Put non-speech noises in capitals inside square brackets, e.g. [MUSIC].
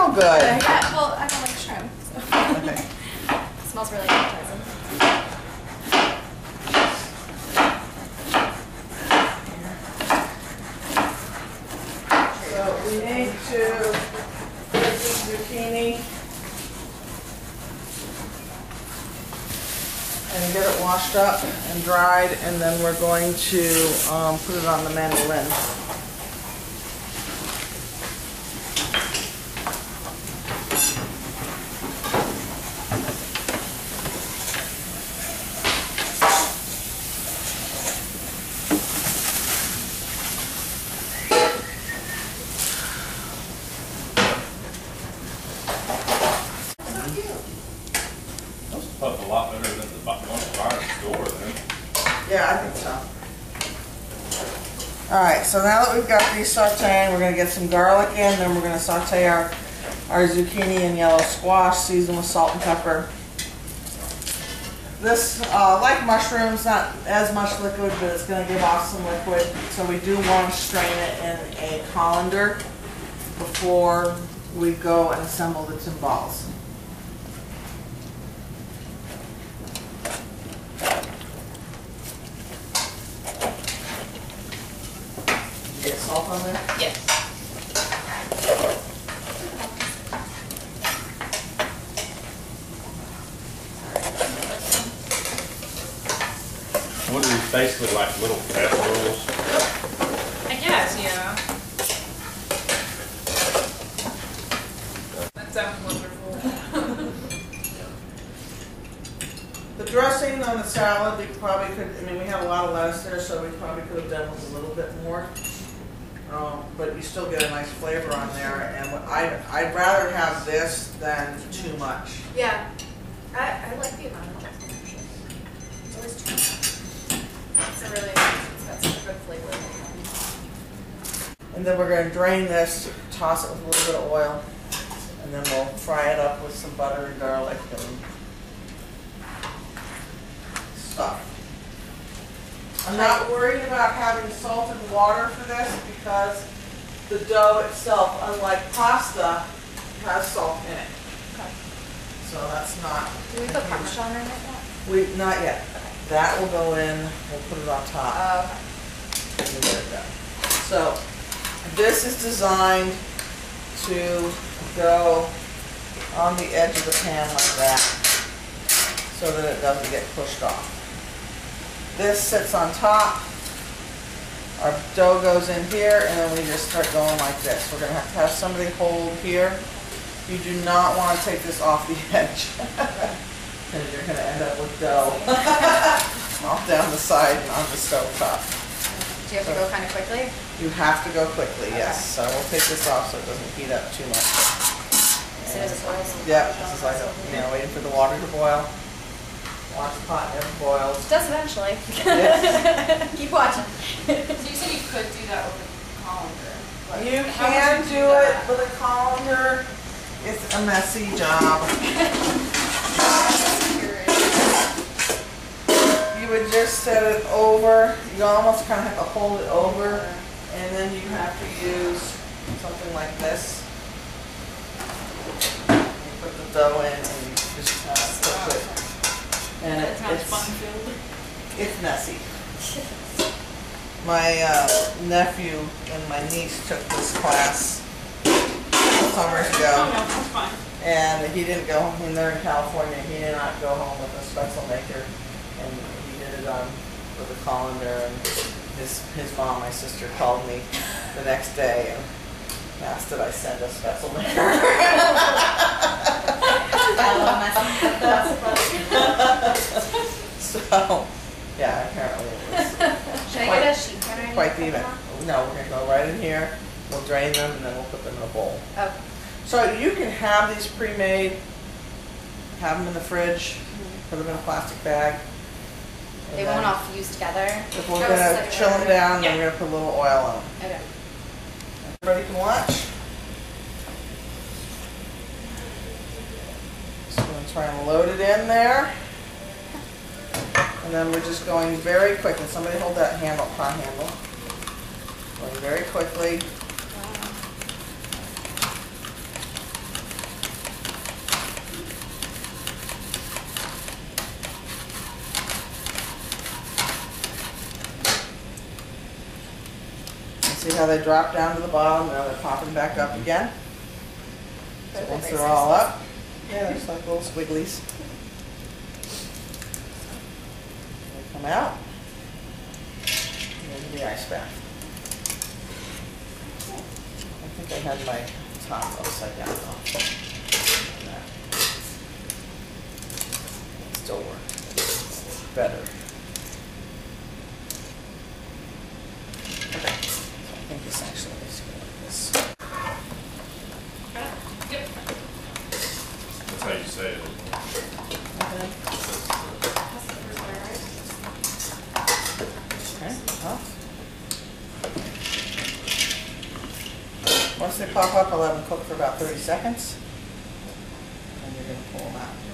smell good. Yeah, well, I don't like shrimp. So. Okay. [LAUGHS] smells really appetizing. So we need to put the zucchini and get it washed up and dried, and then we're going to um, put it on the mandolin. Those puff a lot better than the bu- ones at our store then. Yeah, I think so. All right, so now that we've got these sauteing, we're gonna get some garlic in, then we're gonna saute our, our zucchini and yellow squash, season with salt and pepper. This, uh, like mushrooms, not as much liquid, but it's gonna give off some liquid, so we do wanna strain it in a colander before we go and assemble the timbales. Did you get salt on there? Yes. What are these basically like little casseroles? I guess, yeah. That sounds wonderful. [LAUGHS] The dressing on the salad, we probably could, I mean, we have a lot of lettuce there, so we probably could have done with a little bit more. Um, but you still get a nice flavor on there, and what I, I'd rather have this than too much. Yeah. I, I like the amount of. It's always too much. It's a really, it's got such a good flavor. And then we're gonna drain this, toss it with a little bit of oil, and then we'll fry it up with some butter and garlic and stuff. I'm not worried about having salt and water for this because the dough itself, unlike pasta, has salt in it. Okay. So that's not, Do we put Parmesan in it yet? we, not yet. That will go in, we'll put it on top. Oh, okay. and get it done. So, this is designed to go on the edge of the pan like that, so that it doesn't get pushed off. This sits on top, our dough goes in here, and then we just start going like this. We're gonna have to have somebody hold here. You do not wanna take this off the [LAUGHS] edge, because you're gonna end up with dough [LAUGHS] off down the side and on the stove top. Do you have to go kind of quickly? You have to go quickly, yes. So we'll take this off so it doesn't heat up too much. As soon as it boils? Yep, this is like, you know, waiting for the water to boil. Watch pot never boils. It does eventually. Yes. [LAUGHS] Keep watching. So you said you could do that with a colander. but You can you do it with a colander. It's a messy job. You would just set it over, you almost kind of have to hold it over, and then you have to use something like this. You put the dough in And it- That sounds it's, fun filled. it's messy. My uh, nephew and my niece took this class summers Oh, ago. no, that's fine. And he didn't go home, when they're in California, he did not go home with a spaetzle maker. And he did it on, with a colander and his, his mom, my sister, called me the next day and asked that I send a spaetzle maker. [LAUGHS] [LAUGHS] [LAUGHS] So, yeah, apparently it was [LAUGHS] Should I get a sheet pan or anything? quite the event. No, we're gonna go right in here, we'll drain them and then we'll put them in a bowl. Okay. So you can have these pre-made, have them in the fridge, put them in a plastic bag. and Mm-hmm. They won't all fuse together. If we're That was gonna chill them down, then we're gonna put a little oil on them. Okay. Everybody can watch. Just gonna try and load it in there. And then we're just going very quickly. Somebody hold that handle, car handle. Going very quickly. see how they drop down to the bottom, now they're popping back up again. So once they're all up, yeah, they're just like little squigglies. Come out. Into the ice bath. I think I had my top upside down. Still works. Better. Okay, so I think this actually is good like this. Yep. That's how you say it. Okay. That's the first one, right? Okay, huh? Once they pop up, I'll let them cook for about thirty seconds. And you're gonna pull them out.